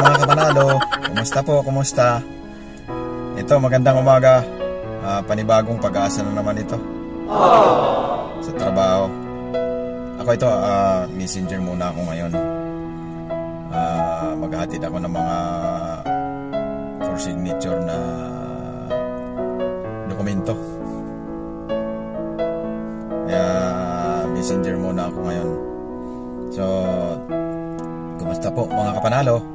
Mga kapanalo. Kumusta po? Kumusta? Ito, magandang umaga. Uh, panibagong pag-asa na naman ito. Sa trabaho. Ako ito, uh, messenger muna ako ngayon. Uh, maghahatid ako ng mga for signature na dokumento. Kaya messenger muna ako ngayon. So, kumusta po mga kapanalo?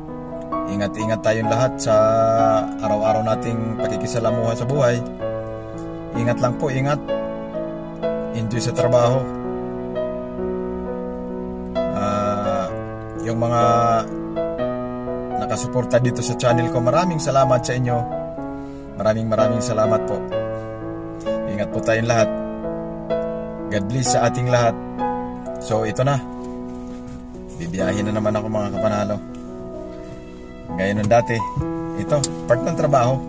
Ingat-ingat tayong lahat sa araw-araw nating pakikisalamuha sa buhay. Ingat lang po, ingat. Enjoy sa trabaho. Uh, yung mga nakasuporta dito sa channel ko, maraming salamat sa inyo. Maraming maraming salamat po. Ingat po tayong lahat. God bless sa ating lahat. So ito na. Bibiyahin na naman ako mga kapanalo. Gaya nung dati. Ito, part ng trabaho.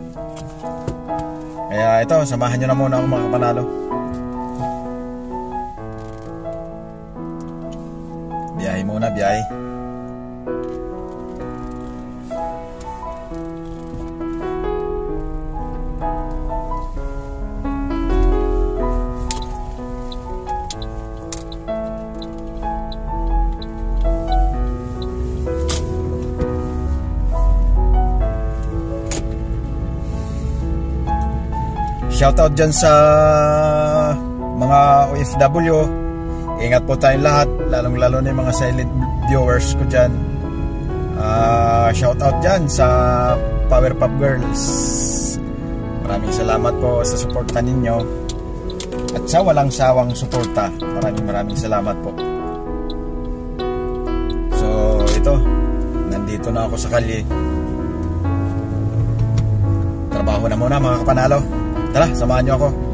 Kaya ito, samahan nyo na muna ako mga kapanalo. Biyahe muna, biyahe. Shoutout dyan sa mga OFW. Ingat po tayong lahat, lalong lalo na yung mga silent viewers ko dyan. Uh, shoutout dyan sa Powerpuff Girls. Maraming salamat po sa suporta ninyo. At sa walang sawang suporta, maraming maraming salamat po. So, ito, nandito na ako sa kalye. Trabaho na muna mga kapanalo. Tara, samahan niyo ako.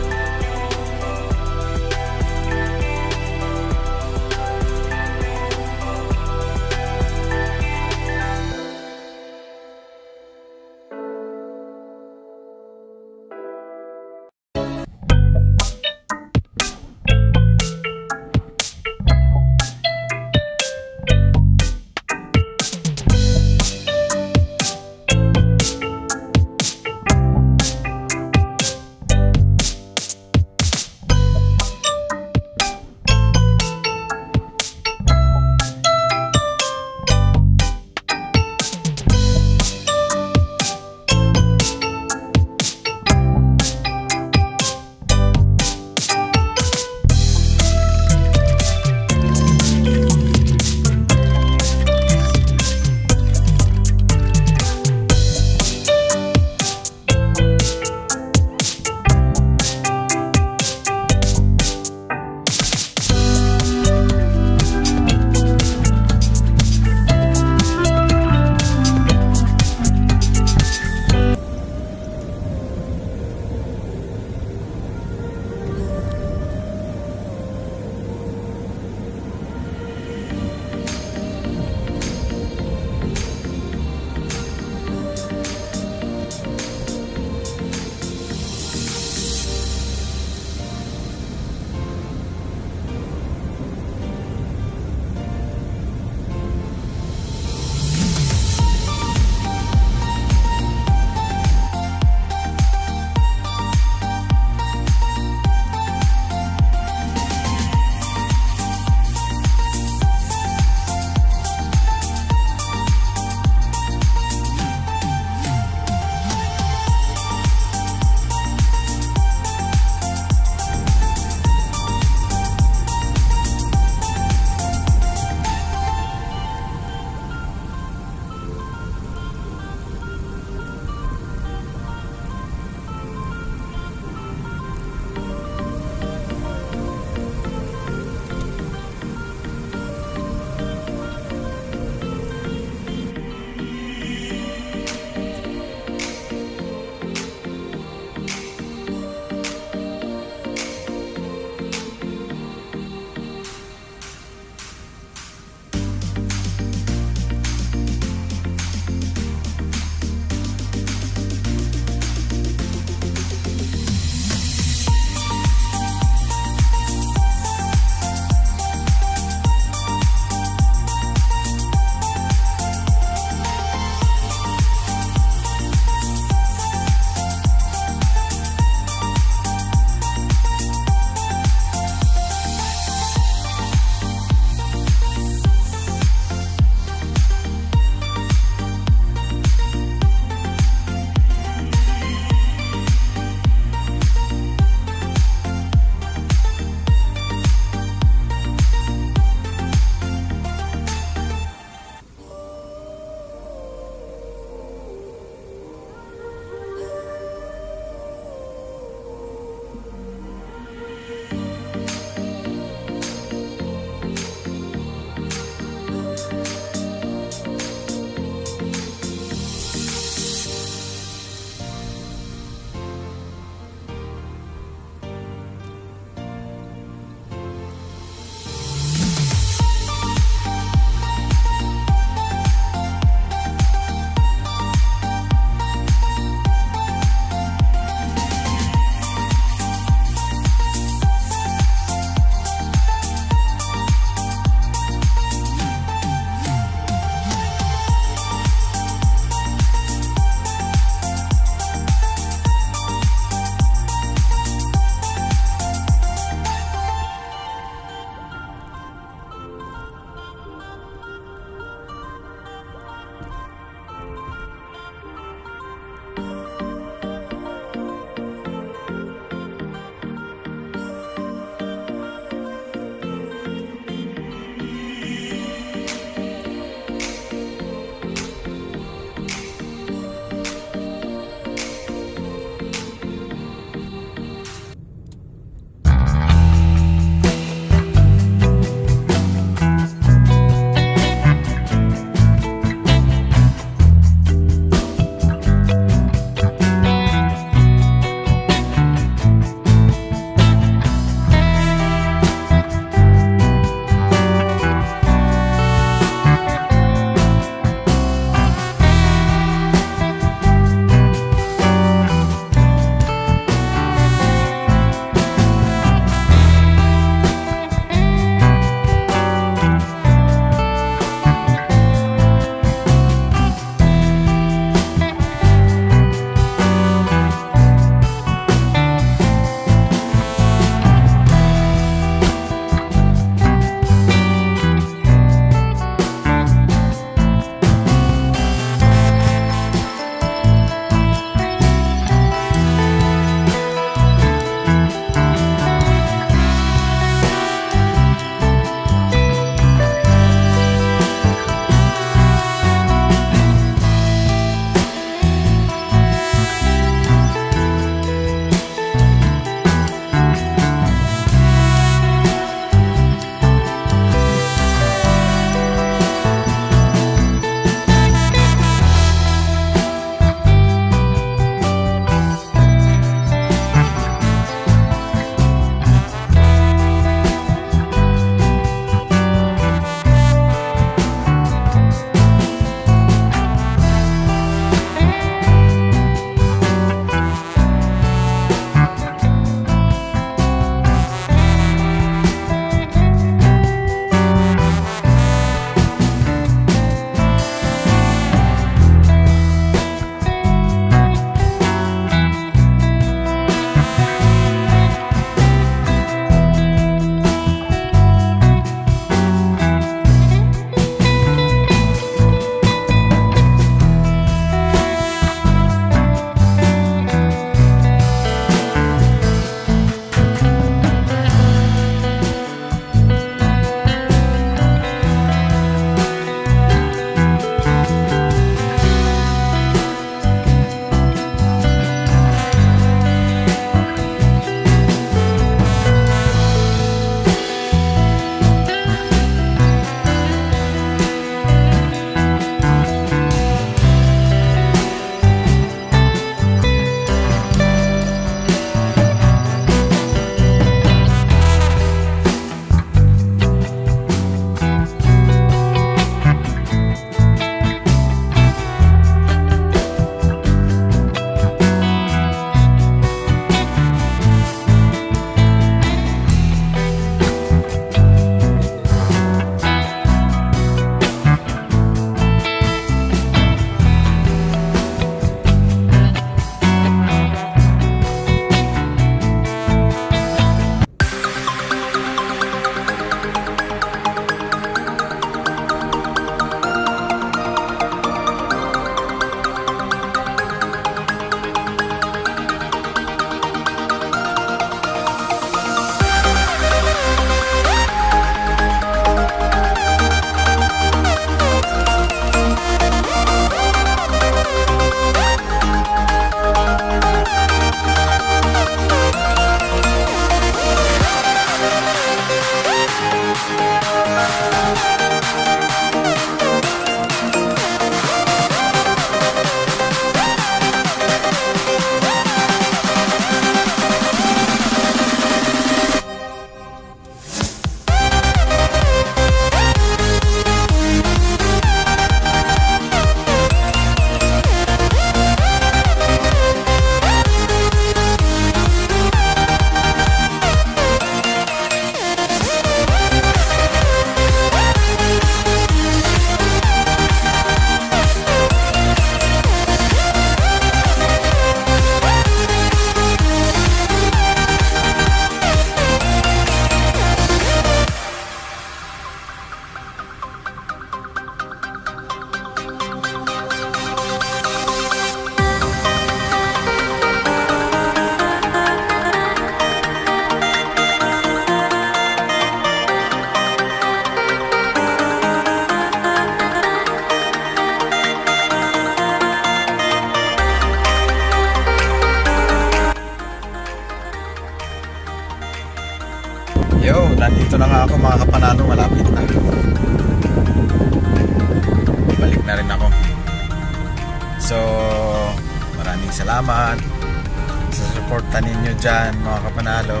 Ninyo dyan mga kapanalo.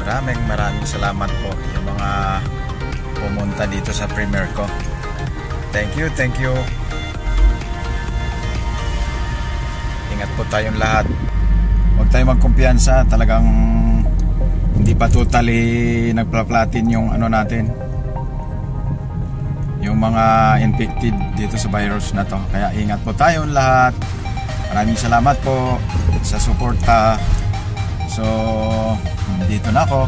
Maraming maraming salamat po yung mga pumunta dito sa premiere ko. Thank you, thank you. Ingat po tayong lahat. Huwag tayong magkumpiyansa. Talagang hindi pa totally nagplaplatin yung ano natin. Yung mga infected dito sa virus na to. Kaya ingat po tayong lahat. Maraming salamat po sa suporta. So, dito na ako.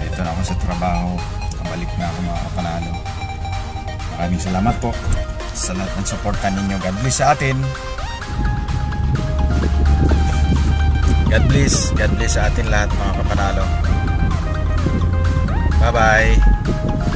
Dito na ako sa trabaho. Balik na ako mga kapanalo. Maraming salamat po sa lahat ng suporta ninyo. God bless sa atin. God bless. God bless sa atin lahat mga kapanalo. Bye-bye.